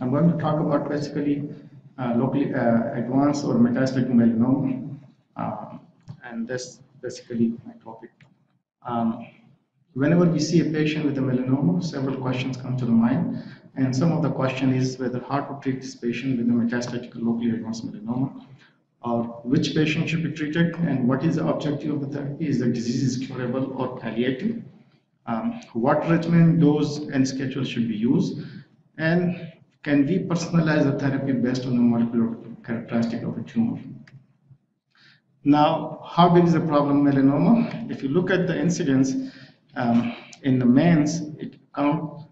I'm going to talk about basically uh, locally uh, advanced or metastatic melanoma, um, and that's basically my topic. Um, whenever we see a patient with a melanoma, several questions come to the mind, and some of the question is whether how to treat this patient with a metastatic locally advanced melanoma, or which patient should be treated, and what is the objective of the therapy? Is the disease is curable or palliative? um, what regimen, dose, and schedule should be used, and can we personalize the therapy based on the molecular characteristic of a tumor. Now, how big is the problem melanoma? If you look at the incidence um, in the males, it counts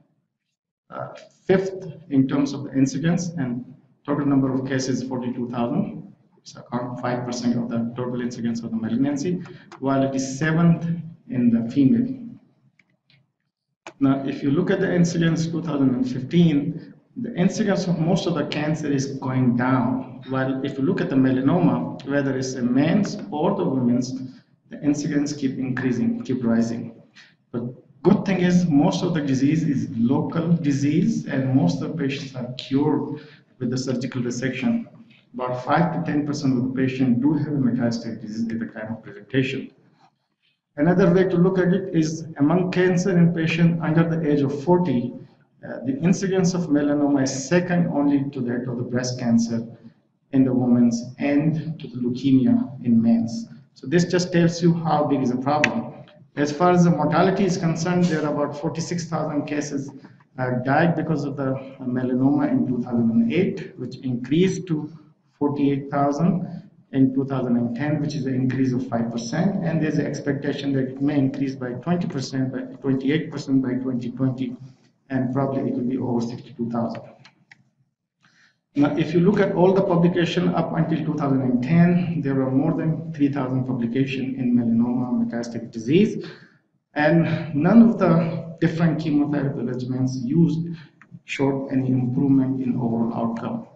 uh, fifth in terms of the incidence, and total number of cases 42,000. It's around 5% of the total incidence of the malignancy, while it is seventh in the female. Now, if you look at the incidence 2015, the incidence of most of the cancer is going down. While if you look at the melanoma, whether it's a man's or the women's, the incidence keep increasing, keep rising. But good thing is most of the disease is local disease and most of the patients are cured with the surgical resection. About 5 to 10% of the patients do have metastatic disease at the time of presentation. Another way to look at it is among cancer in patients under the age of 40, uh, the incidence of melanoma is second only to that of the breast cancer in the women's and to the leukemia in men's. So this just tells you how big is the problem. As far as the mortality is concerned, there are about 46,000 cases uh, died because of the melanoma in 2008, which increased to 48,000 in 2010, which is an increase of 5%, and there's an expectation that it may increase by 20%, by 28% by 2020, and probably it will be over 62,000. Now, if you look at all the publication up until 2010, there were more than 3,000 publications in melanoma metastatic disease, and none of the different chemotherapy regimens used showed any improvement in overall outcome.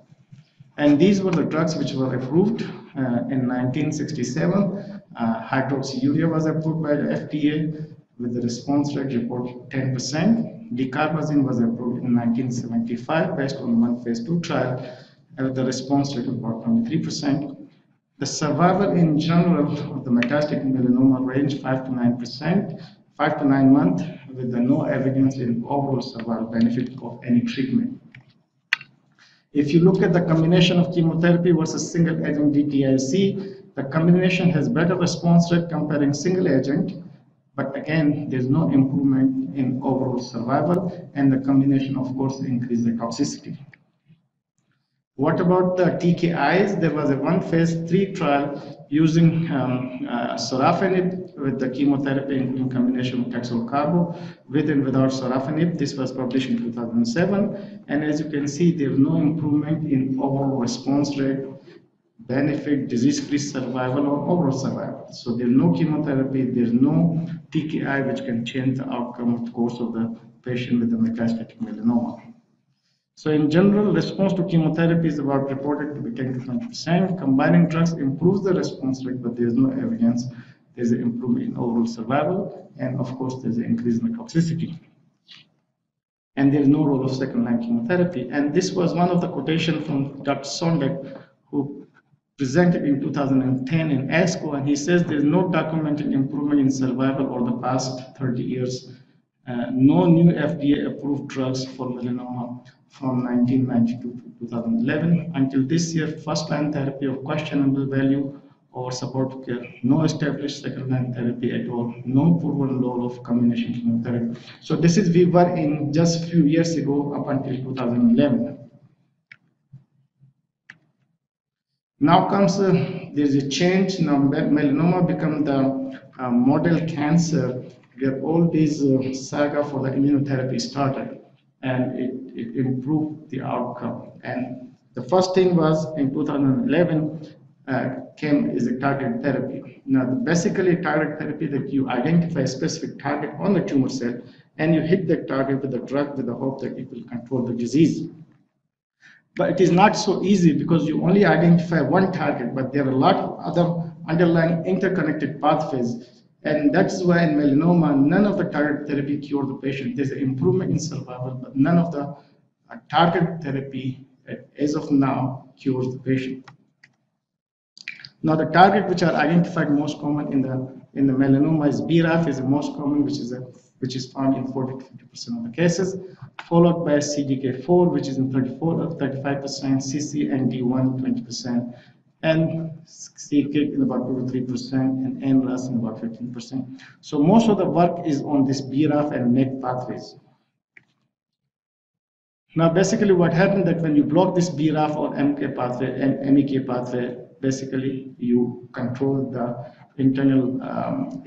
And these were the drugs which were approved uh, in 1967. Uh, hydroxyurea was approved by the FDA with the response rate report 10%. Dacarbazine was approved in 1975 based on one phase two trial with the response rate of about 23%. The survival in general of the metastatic melanoma range 5 to 9%, 5 to 9 months with no evidence in overall survival benefit of any treatment. If you look at the combination of chemotherapy versus single agent DTIC, the combination has better response rate comparing single agent, but again, there's no improvement in overall survival, and the combination, of course, increases the toxicity. What about the TKIs? There was a one phase three trial using um, uh, sorafenib with the chemotherapy including combination with Taxol carbo with and without sorafenib. This was published in 2007. And as you can see, there's no improvement in overall response rate, benefit, disease-free survival, or overall survival. So there's no chemotherapy, there's no TKI which can change the outcome of the course of the patient with the metastatic melanoma. So in general, response to chemotherapy is about reported to be 10 to 20%. Combining drugs improves the response rate, but there's no evidence there's an improvement in overall survival, and of course, there's an increase in the toxicity. And there's no role of second-line chemotherapy. And this was one of the quotations from Dr. Sondak, who presented in 2010 in ASCO, and he says there's no documented improvement in survival over the past 30 years. Uh, no new FDA-approved drugs for melanoma from 1992 to 2011. Until this year, first-line therapy of questionable value or supportive care, no established second-line therapy at all, no proven role of combination chemotherapy. So this is we were in just few years ago up until 2011. Now comes, uh, there's a change, now melanoma become the uh, model cancer where all these uh, saga for the immunotherapy started and it, it improved the outcome. And the first thing was in 2011, uh, came is a targeted therapy. Now, basically, targeted therapy that you identify a specific target on the tumor cell and you hit that target with a drug with the hope that it will control the disease. But it is not so easy because you only identify one target, but there are a lot of other underlying interconnected pathways And that's why in melanoma, none of the target therapy cure the patient. There's an improvement in survival, but none of the uh, target therapy, as of now, cures the patient. Now, the target which are identified most common in the in the melanoma is BRAF is the most common, which is a which is found in 40 to 50 percent of the cases, followed by CDK4, which is in 34 or 35 percent, CCND1 20 percent, and CKIT in about 2 to 3 percent, and NRAS in about 15 percent. So most of the work is on this BRAF and MEK pathways. Now, basically, what happened that when you block this BRAF or MK pathway and MEK pathway, basically you control the internal um,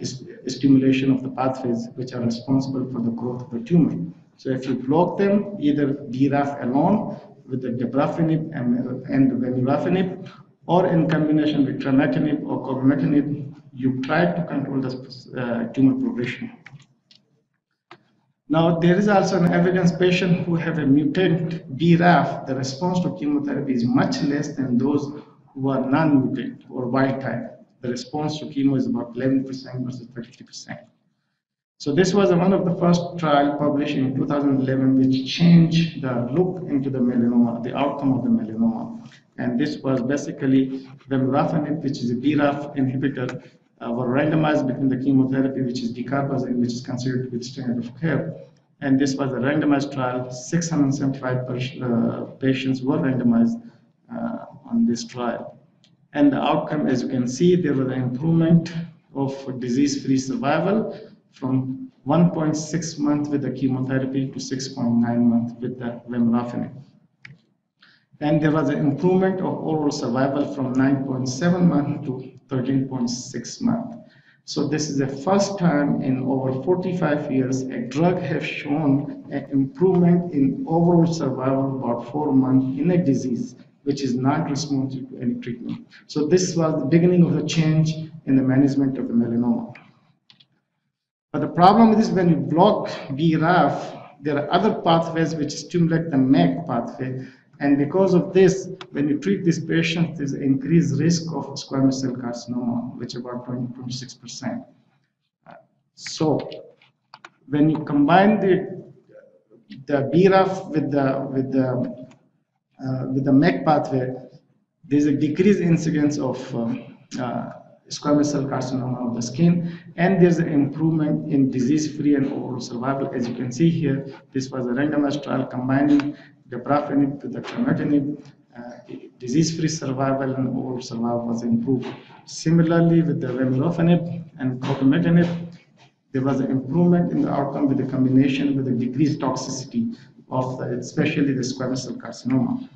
stimulation of the pathways which are responsible for the growth of the tumor. So if you block them, either BRAF alone with the dabrafenib and, the vemurafenib, or in combination with trametinib or cobimetinib, you try to control the uh, tumor progression. Now, there is also an evidence patient who have a mutant BRAF, the response to chemotherapy is much less than those who are non-mutant or wild type. The response to chemo is about 11% versus 33%. So this was one of the first trial published in 2011 which changed the look into the melanoma, the outcome of the melanoma. And this was basically the vemurafenib, which is a BRAF inhibitor, uh, were randomized between the chemotherapy, which is dacarbazine, which is considered to be the standard of care. And this was a randomized trial. 675 uh, patients were randomized uh, on this trial. And the outcome, as you can see, there was an improvement of disease-free survival from 1.6 months with the chemotherapy to 6.9 months with the vemurafenib. And there was an improvement of overall survival from 9.7 months to 13.6 months. So this is the first time in over 45 years a drug has shown an improvement in overall survival about four months in a disease which is not responsive to any treatment. So this was the beginning of the change in the management of the melanoma. But the problem is when you block BRAF, there are other pathways which stimulate the MEK pathway. And because of this, when you treat these patients, there's increased risk of squamous cell carcinoma, which is about 20, 26%. So when you combine the, the BRAF with the, with the with the MEK pathway, there's a decreased incidence of um, uh, squamous cell carcinoma of the skin, and there's an improvement in disease-free and overall survival. As you can see here, this was a randomized trial combining the dabrafenib with the trametinib. Uh, disease-free survival and overall survival was improved. Similarly, with the vemurafenib and cobimetinib, there was an improvement in the outcome with the combination with the decreased toxicity of the, especially the squamous cell carcinoma.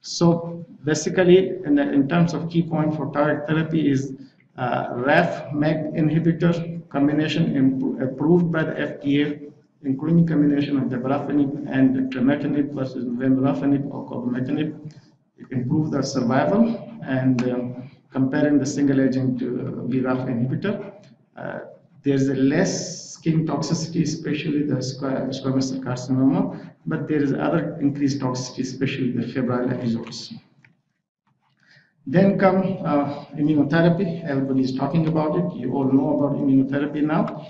So basically, in, the, in terms of key point for target therapy is uh, RAF MEK inhibitor combination approved by the FDA, including combination of dabrafenib and trametinib versus vemurafenib or cobimetinib. It improves the survival and um, comparing the single agent uh, BRAF inhibitor. Uh, there's a less skin toxicity, especially the squamous cell carcinoma, but there is other increased toxicity, especially the febrile episodes. Then come uh, immunotherapy. Everybody is talking about it. You all know about immunotherapy now.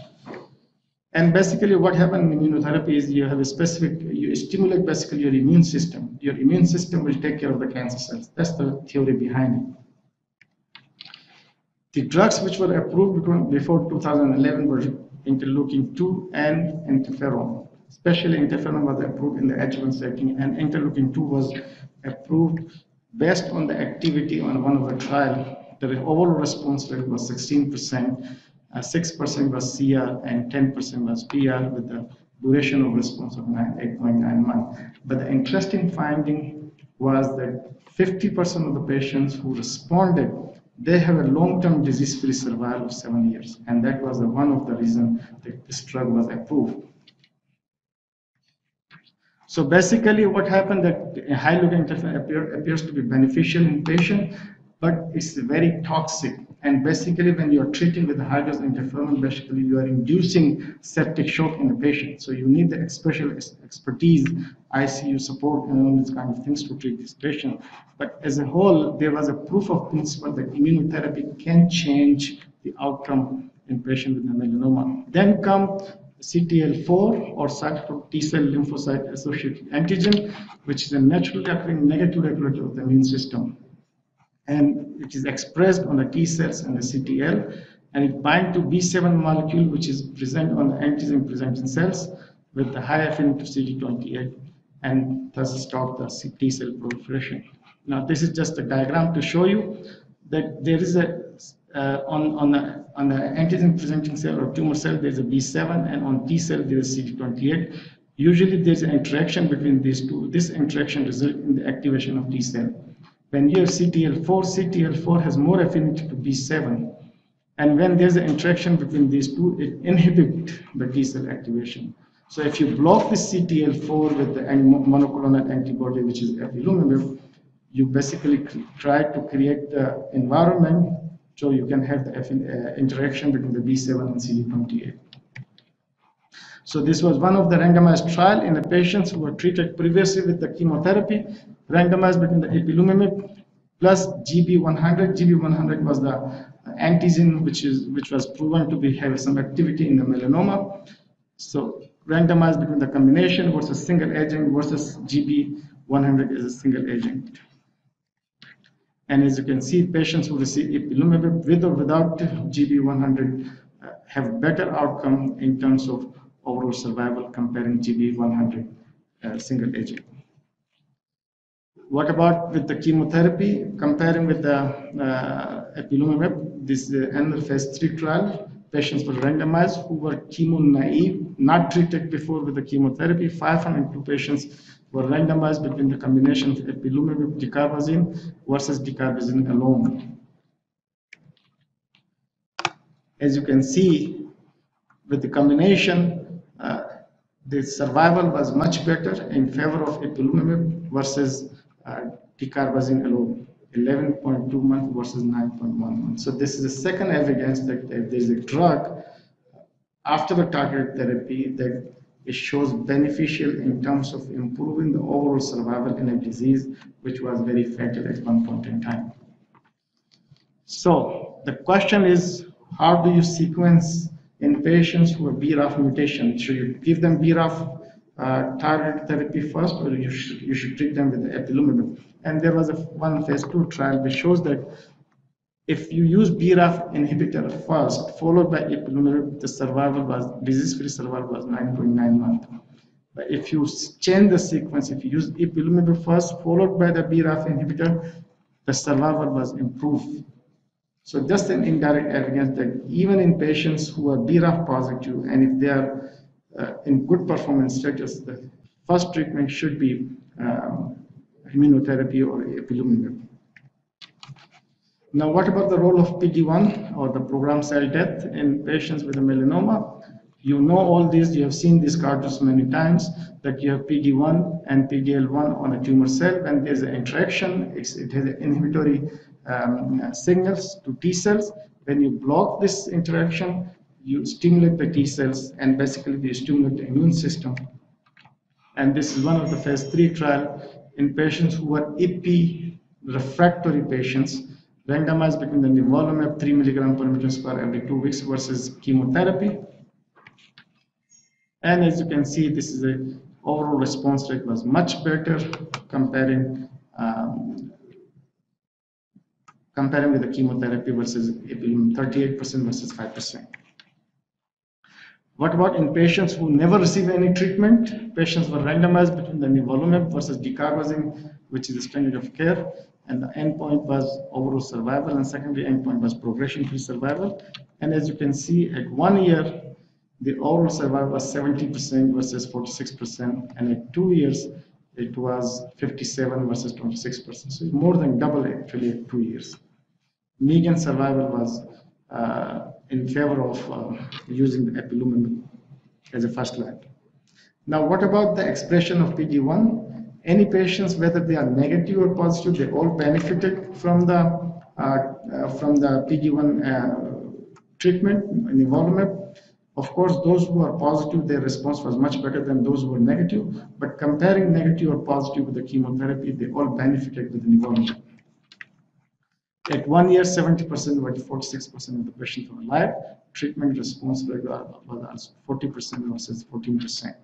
And basically what happens in immunotherapy is you have a specific, you stimulate basically your immune system. Your immune system will take care of the cancer cells. That's the theory behind it. The drugs which were approved before 2011 were interleukin 2 and interferon especially interferon was approved in the adjuvant setting and interleukin 2 was approved based on the activity on one of the trial. The overall response rate was 16%, 6% uh, was CR and 10% was PR with the duration of response of 8.9 months. But the interesting finding was that 50% of the patients who responded, they have a long-term disease-free survival of seven years. And that was one of the reasons that this drug was approved. So basically what happened that high leukin interferon appear, appears to be beneficial in patient, but it's very toxic. And basically when you're treating with high dose interferon, basically you are inducing septic shock in the patient. So you need the special expertise, ICU support and all these kind of things to treat this patient. But as a whole, there was a proof of principle that immunotherapy can change the outcome in patient with melanoma. Then come CTL4 or cytokine T cell lymphocyte associated antigen, which is a naturally occurring negative regulator of the immune system. And it is expressed on the T cells and the CTL, and it binds to B7 molecule, which is present on the antigen presenting cells with the high affinity to CD28, and thus stop the T cell proliferation. Now, this is just a diagram to show you that there is a uh, on on the on the antigen presenting cell or tumor cell there is a B7 and on T cell there is CD28. Usually there is an interaction between these two. This interaction results in the activation of T cell. When you have CTL4, CTL4 has more affinity to B7. And when there's an interaction between these two, it inhibits the T cell activation. So if you block the CTL4 with the monoclonal antibody, which is ipilimumab, you basically try to create the environment so you can have the uh, interaction between the B7 and CD28. So this was one of the randomized trial in the patients who were treated previously with the chemotherapy, randomized between the ipilimumab plus gp100. gp100 was the antigen which is which was proven to be have some activity in the melanoma. So randomized between the combination versus single agent versus gp100 is a single agent. And as you can see, patients who receive ipilimumab with or without gp100 uh, have better outcome in terms of overall survival comparing gp100 uh, single agent. What about with the chemotherapy? Comparing with the uh, ipilimumab, this is another phase 3 trial. Patients were randomized who were chemo naive, not treated before with the chemotherapy. 502 patients were randomized between the combination of ipilimumab dacarbazine versus dacarbazine alone. As you can see, with the combination, uh, the survival was much better in favor of ipilimumab versus uh, dacarbazine alone. 11.2 months versus 9.1 months. So this is the second evidence that if there is a drug after the targeted therapy that it shows beneficial in terms of improving the overall survival in a disease which was very fatal at one point in time. So the question is, how do you sequence in patients who have BRAF mutation? Should you give them BRAF uh, targeted therapy first, or you should you should treat them with ipilimumab? And there was a one phase two trial which shows that if you use BRAF inhibitor first, followed by ipilimumab, the survival was, disease-free survival was 9.9 months. But if you change the sequence, if you use ipilimumab first, followed by the BRAF inhibitor, the survival was improved. So just an indirect evidence that even in patients who are BRAF positive, and if they are in good performance status, the first treatment should be um, immunotherapy or ipilimumab. Now, what about the role of PD-1 or the programmed cell death in patients with a melanoma? You know all this, you have seen these cartoons many times, that you have PD-1 and PD-L1 on a tumor cell. When there's an interaction, it has inhibitory um, signals to T cells. When you block this interaction, you stimulate the T cells and basically you stimulate the immune system. And this is one of the phase three trial in patients who are EP refractory patients randomized between the nivolumab 3 milligram per meter square every two weeks versus chemotherapy. And as you can see, this is a overall response rate was much better comparing um, comparing with the chemotherapy versus 38% versus 5%. What about in patients who never receive any treatment? Patients were randomized between the nivolumab versus dacarbazine, which is the standard of care and the endpoint was overall survival and secondary endpoint was progression-free survival. And as you can see, at one year, the overall survival was 70% versus 46%, and at two years, it was 57 versus 26%. So it's more than double actually at two years. Median survival was uh, in favor of uh, using the ipilimumab as a first line. Now, what about the expression of PD-1? any patients, whether they are negative or positive, they all benefited from the uh, uh, from the PD-1 uh, treatment, nivolumab. Of course, those who are positive, their response was much better than those who were negative. But comparing negative or positive with the chemotherapy, they all benefited with the nivolumab. At one year, 70% were 46% of the patients were alive. Treatment response rate was 40% versus 14%.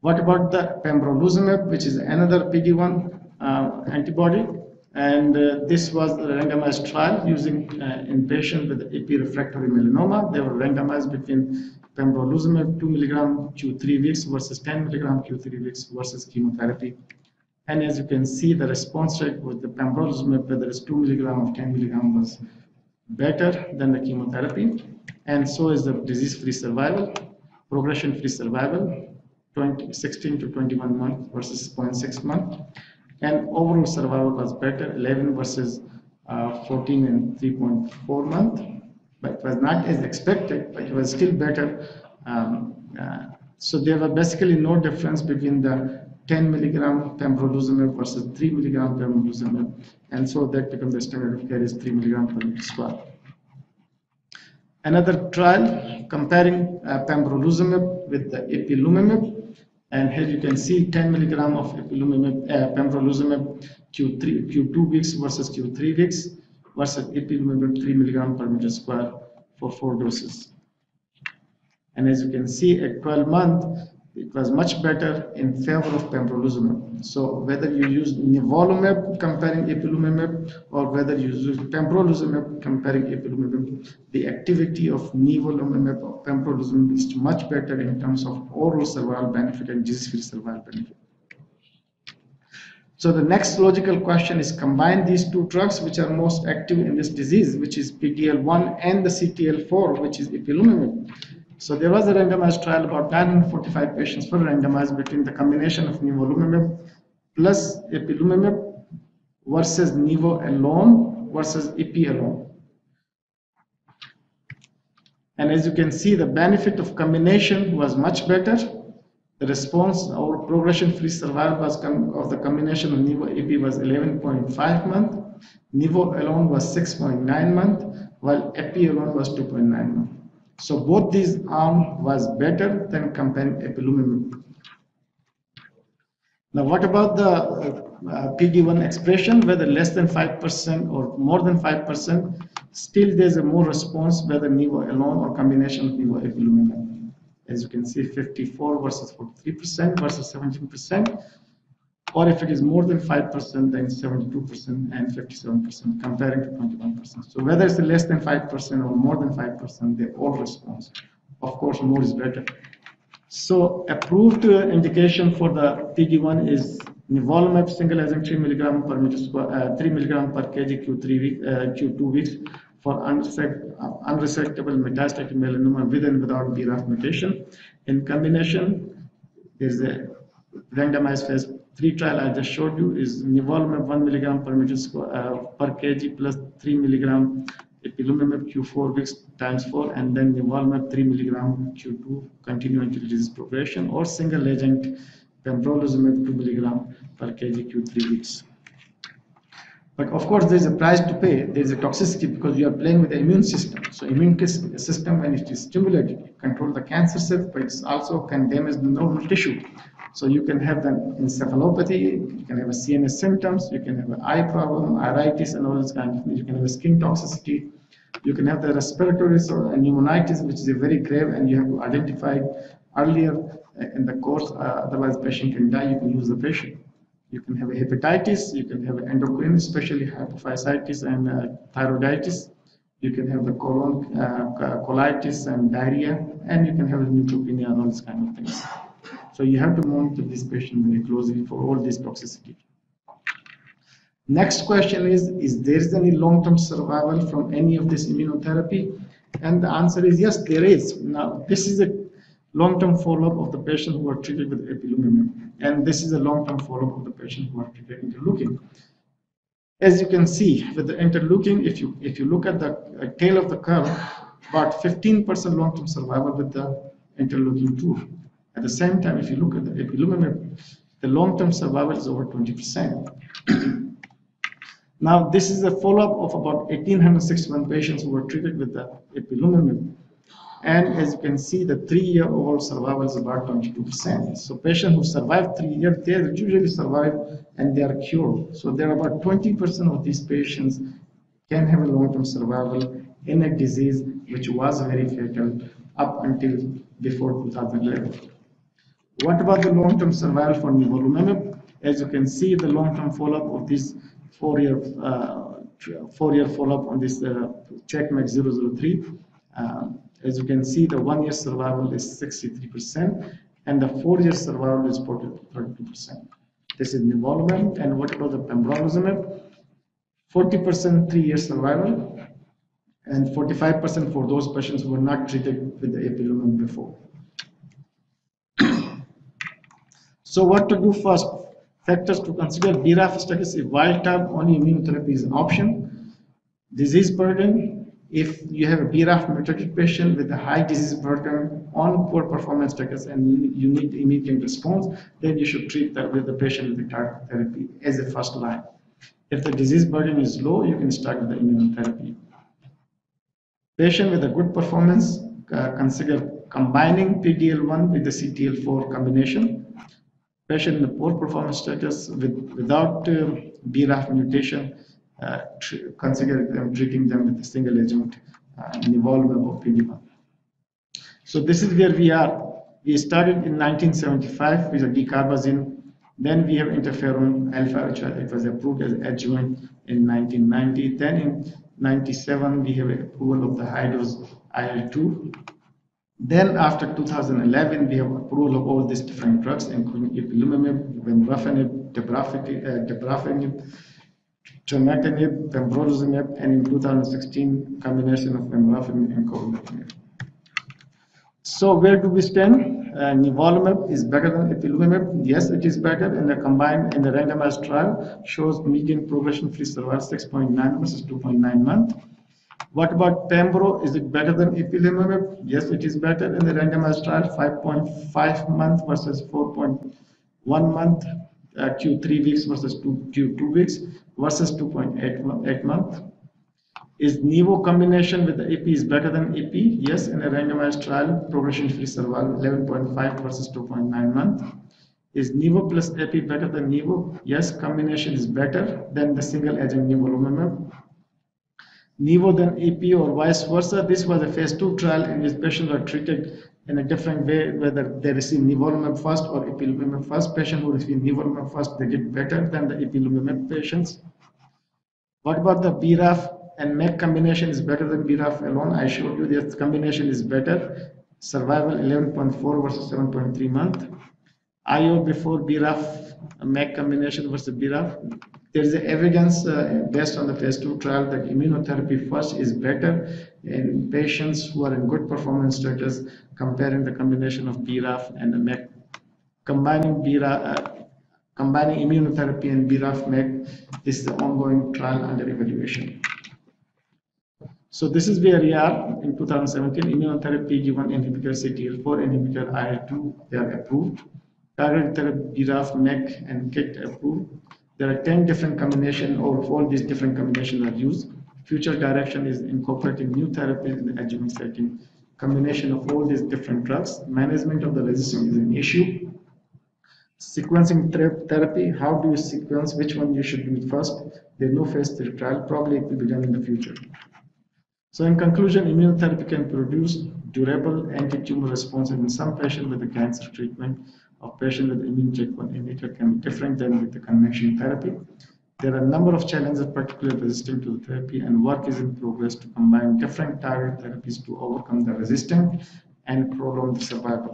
What about the pembrolizumab, which is another PD-1 uh, antibody? And uh, this was a randomized trial using uh, in patients with epi-refractory melanoma. They were randomized between pembrolizumab 2 milligram q3 weeks versus 10 milligram q3 weeks versus chemotherapy. And as you can see, the response rate with the pembrolizumab, whether it's 2 milligram or 10 milligram, was better than the chemotherapy. And so is the disease-free survival, progression-free survival, 20, 16 to 21 months versus 0.6 month. And overall survival was better, 11 versus uh, 14 and 3.4 month. But it was not as expected, but it was still better. Um, uh, so there was basically no difference between the 10 milligram pembrolizumab versus 3 milligram pembrolizumab. And so that becomes the standard of care is 3 milligram per meter square. Another trial comparing uh, pembrolizumab with the ipilimumab. And here you can see 10 milligram of ipilimumab, uh, pembrolizumab Q3, Q2 weeks versus Q3 weeks versus ipilimumab 3 milligram per meter square for four doses. And as you can see at 12 months, it was much better in favor of pembrolizumab. So whether you use nivolumab comparing ipilimumab or whether you use pembrolizumab comparing ipilimumab, the activity of nivolumab or pembrolizumab is much better in terms of overall survival benefit and disease-free survival benefit. So the next logical question is combine these two drugs which are most active in this disease, which is PD-L1 and the CTL4, which is ipilimumab. So there was a randomized trial, about 945 patients were randomized between the combination of nivolumab plus ipilimumab versus nivo alone versus ipi alone. And as you can see, the benefit of combination was much better. The response or progression-free survival of the combination of nivo ipi was 11.5 month. Nivo alone was 6.9 month, while epi alone was 2.9 month. So both these arm was better than comparing ipilimumab. Now what about the uh, PD-1 expression, whether less than 5% or more than 5%, still there's a more response whether Nivo alone or combination of Nivo ipilimumab. As you can see, 54 versus 43% versus 17% or if it is more than 5%, then 72% and 57% comparing to 21%. So whether it's less than 5% or more than 5%, they all respond. Of course, more is better. So approved uh, indication for the PD-1 is nivolumab single agent 3 milligram per meter square, uh, 3 milligram per kg Q3 week, uh, Q2 weeks for unresectable metastatic melanoma with and without BRAF mutation. In combination, there's a randomized phase three trial I just showed you is nivolumab 1 milligram per meter square uh, per kg plus 3 milligram ipilimumab q4 weeks times 4 and then nivolumab 3 milligram q2 continuing to disease progression or single agent pembrolizumab 2 milligram per kg q3 weeks. But of course, there's a price to pay. There's a toxicity because you are playing with the immune system. So immune system, when it is stimulated, control the cancer cells, but it also can damage the normal tissue. So you can have the encephalopathy, you can have a CNS symptoms, you can have an eye problem, iritis, and all this kind of things. You can have a skin toxicity. You can have the respiratory or pneumonitis, which is a very grave, and you have to identify earlier in the course. Uh, otherwise, patient can die. You can lose the patient. You can have a hepatitis. You can have endocrine, especially hypophysitis and uh, thyroiditis. You can have the colon uh, colitis and diarrhea, and you can have neutropenia and all these kind of things. So you have to monitor this patient very closely for all this toxicity. Next question is, is there any long-term survival from any of this immunotherapy? And the answer is yes, there is. Now, this is a long-term follow-up of the patient who are treated with ipilimumab. And this is a long-term follow-up of the patient who are treated with interleukin. As you can see, with the interleukin, if you if you look at the tail of the curve, about 15% long-term survival with the interleukin 2. At the same time, if you look at the ipilimumab, the long-term survival is over 20%. now, this is a follow-up of about 1,861 patients who were treated with the ipilimumab. And as you can see, the three-year overall survival is about 22%. So patients who survive three years, they usually survive and they are cured. So there are about 20% of these patients can have a long-term survival in a disease which was very fatal up until before 2011. What about the long-term survival for nivolumab? As you can see, the long-term follow-up of this four-year uh, four-year follow-up on this uh, CheckMate 003. Uh, as you can see, the one-year survival is 63%, and the four-year survival is 42%. This is nivolumab, and what about the pembrolizumab? 40% three-year survival, and 45% for those patients who were not treated with the ipilimumab before. So what to do first? Factors to consider BRAF status if wild type only immunotherapy is an option. Disease burden, if you have a BRAF mutated patient with a high disease burden on poor performance status and you need immediate response, then you should treat that with the patient with the target therapy as a first line. If the disease burden is low, you can start with the immunotherapy. Patient with a good performance, uh, consider combining PDL1 with the CTL4 combination. Patient in the poor performance status with, without uh, BRAF mutation, uh, consider them treating them with a single agent uh, nivolumab or PD1. So this is where we are. We started in 1975 with a dacarbazine then we have interferon alpha, which it was approved as adjuvant in 1990. Then in 97, we have approval of the high dose IL-2. Then after 2011, we have approval of all these different drugs, including ipilimumab, vemurafenib, dabrafenib, trametinib, pembrolizumab, and in 2016, combination of vemurafenib and cobimetinib. So where do we stand? uh, nivolumab is better than ipilimumab. Yes, it is better in the combined in the randomized trial shows median progression-free survival 6.9 versus 2.9 month. What about pembro? Is it better than ipilimumab? Yes, it is better in the randomized trial 5.5 month versus 4.1 month. Uh, Q3 weeks versus two, Q2 weeks versus 2.8 month. Is Nivo combination with the AP is better than AP? Yes, in a randomized trial, progression-free survival 11.5 versus 2.9 month. Is Nivo plus AP better than Nivo? Yes, combination is better than the single agent nivolumab. Nivo then AP or vice versa. This was a phase two trial in which patients were treated in a different way, whether they receive nivolumab first or ipilimumab first. Patient who received nivolumab first, they did better than the ipilimumab patients. What about the BRAF and MEK combination is better than BRAF alone. I showed you this combination is better. Survival 11.4 versus 7.3 month. IO before BRAF MEK combination versus BRAF. There is evidence uh, based on the phase 2 trial that immunotherapy first is better in patients who are in good performance status comparing the combination of BRAF and the MEK. Combining BRAF, uh, combining immunotherapy and BRAF MEK is the ongoing trial under evaluation. So this is where we are in 2017. Immunotherapy given inhibitor CTL4 inhibitor IL2 they are approved. Therapy BRAF, MEK, and KIT approved. There are 10 different combinations, or all these different combinations are used. Future direction is incorporating new therapies in the adjuvant setting. Combination of all these different drugs. Management of the resistance is an issue. Sequencing therapy, how do you sequence, which one you should do first? There's no phase 3 trial, probably it will be done in the future. So in conclusion, immunotherapy can produce durable anti-tumor response in some patients with the cancer treatment of patients with immune checkpoint inhibitor can be different than with the conventional therapy. There are a number of challenges particularly resistant to the therapy and work is in progress to combine different target therapies to overcome the resistance and prolong the survival.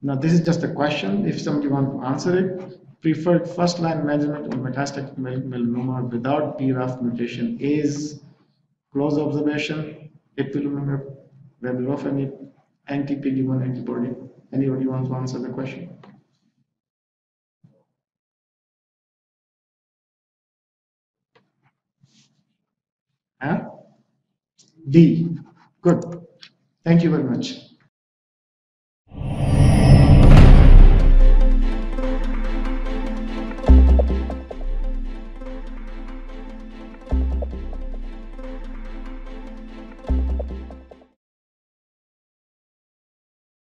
Now this is just a question, if somebody wants to answer it. Preferred first line management of metastatic melanoma without BRAF mutation is close observation, ipilimumab, vemurafenib, anti-PD-1 antibody. Anybody want to answer the question? Huh? D. Good. Thank you very much.